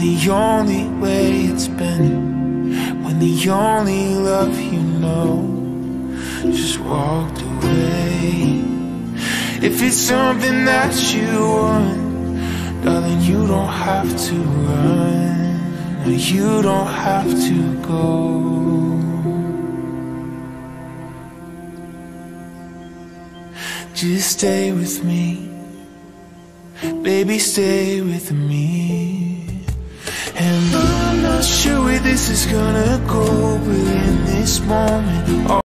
the only way it's been, when the only love you know just walked away. If it's something that you want, darling, you don't have to run, you don't have to go. Just stay with me, baby, stay with me. And I'm not sure where this is gonna go, but in this moment.